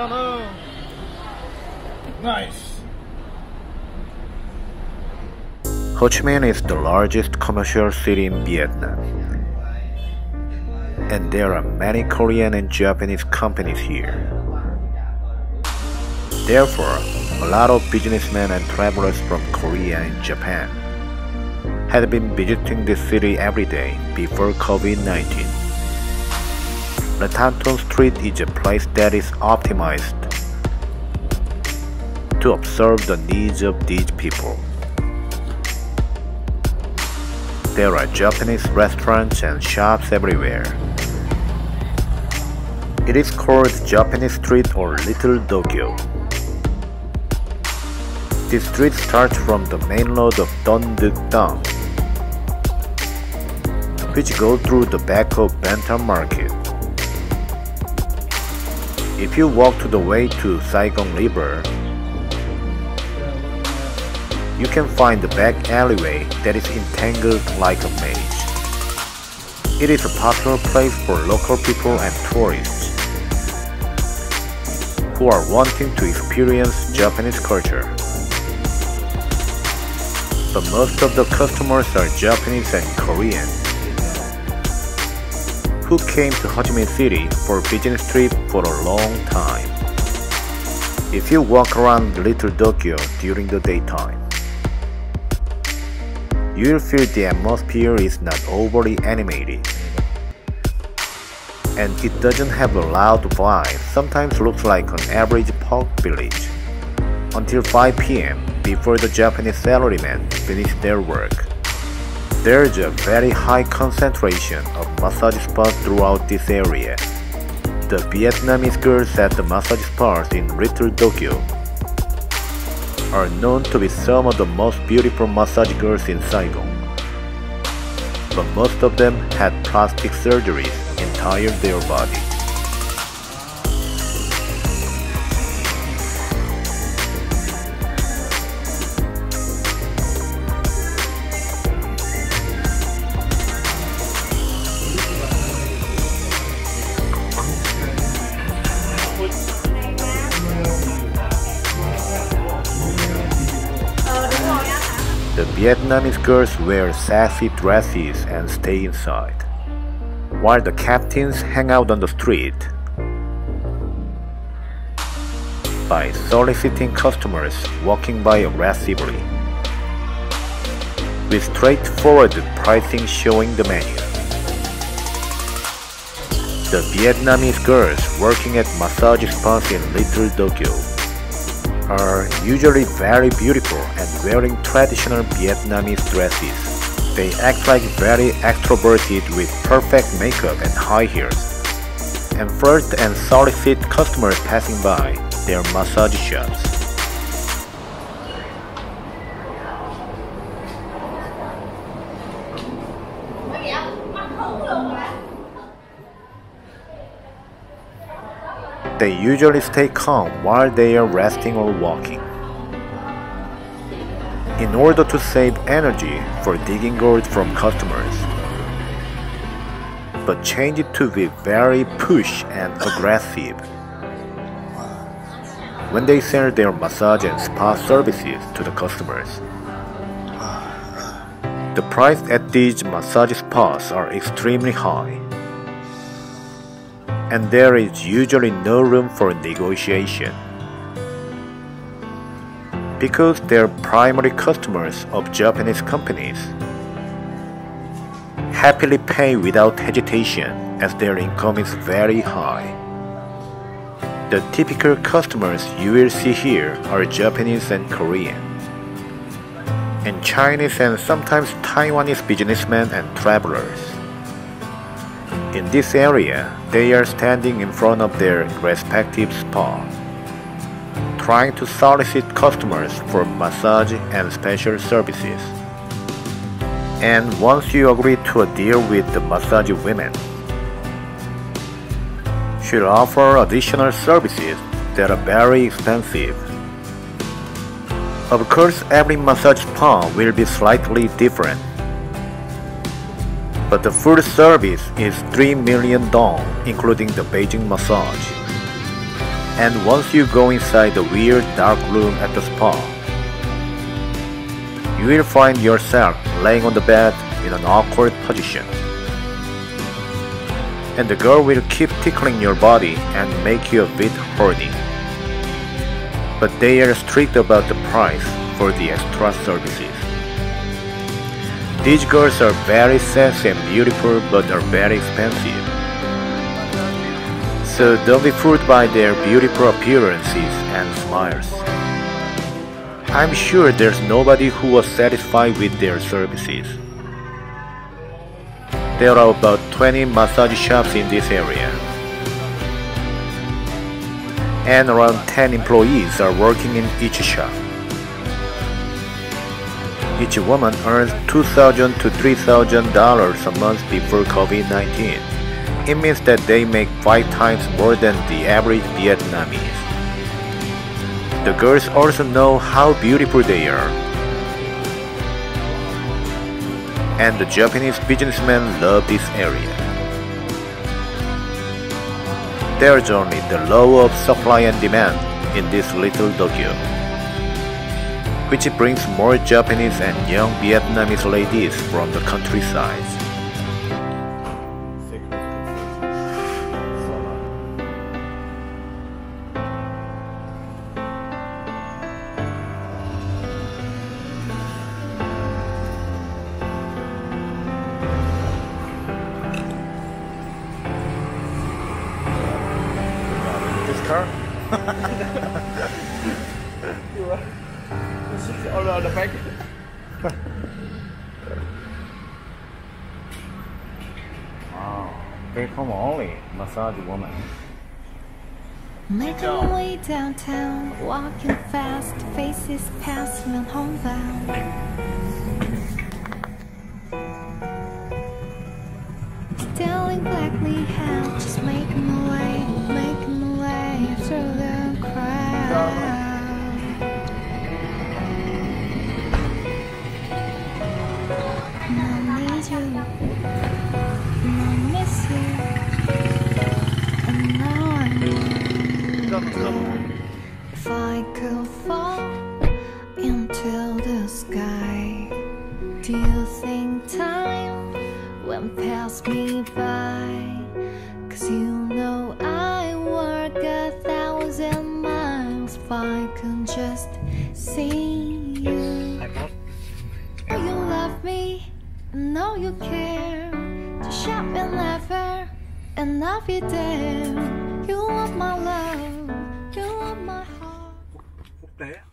Come Nice. Ho Chi Minh is the largest commercial city in Vietnam. And there are many Korean and Japanese companies here. Therefore, a lot of businessmen and travelers from Korea and Japan had been visiting this city every day before COVID-19. Le Thanh Ton Street is a place that is optimized to observe the needs of these people. There are Japanese restaurants and shops everywhere. It is called Japanese Street or Little Tokyo. This street starts from the main road of Don Duc which goes through the back of Ben Thanh Market. If you walk to the way to Saigon River, you can find the back alleyway that is entangled like a maze. It is a popular place for local people and tourists who are wanting to experience Japanese culture. But most of the customers are Japanese and Korean who came to Ho Chi Minh City for a business trip for a long time. If you walk around Little Tokyo during the daytime, you'll feel the atmosphere is not overly animated. And it doesn't have a loud vibe, sometimes looks like an average park village. Until 5 pm, before the Japanese salarymen finish their work. There's a very high concentration of massage spas throughout this area. The Vietnamese girls at the massage spas in Little Tokyo are known to be some of the most beautiful massage girls in Saigon. But most of them had plastic surgeries entire their body. Vietnamese girls wear sassy dresses and stay inside, while the captains hang out on the street. By soliciting customers walking by aggressively, with straightforward pricing showing the menu. The Vietnamese girls working at massage spas in Little Tokyo are usually very beautiful and wearing traditional Vietnamese dresses. They act like very extroverted with perfect makeup and high heels, and flirt and solicit customers passing by their massage shops. They usually stay calm while they are resting or walking. In order to save energy for digging gold from customers, but change it to be very push and aggressive. When they sell their massage and spa services to the customers, the price at these massage spas are extremely high and there is usually no room for negotiation. Because they're primary customers of Japanese companies, happily pay without hesitation as their income is very high. The typical customers you will see here are Japanese and Korean, and Chinese and sometimes Taiwanese businessmen and travelers. In this area, they are standing in front of their respective spa, trying to solicit customers for massage and special services. And once you agree to a deal with the massage women, she'll offer additional services that are very expensive. Of course, every massage spa will be slightly different but the full service is 3 million dong, including the Beijing massage. And once you go inside the weird dark room at the spa, you will find yourself laying on the bed in an awkward position. And the girl will keep tickling your body and make you a bit horny. But they are strict about the price for the extra services. These girls are very sexy and beautiful but are very expensive. So don't be fooled by their beautiful appearances and smiles. I'm sure there's nobody who was satisfied with their services. There are about 20 massage shops in this area. And around 10 employees are working in each shop. Each woman earns 2,000 to $3,000 a month before COVID-19 it means that they make 5 times more than the average Vietnamese. The girls also know how beautiful they are. And the Japanese businessmen love this area. There's only the law of supply and demand in this little Tokyo, which brings more Japanese and young Vietnamese ladies from the countryside. All around the back. wow, they come only massage woman. Making my way downtown, walking fast, faces past when homebound. Do you think time went past me by? Cause you know I work a thousand miles if I could just see you. Oh, you love me, I know you care. Just shout me never, and I'll be there. You want my love, you want my heart.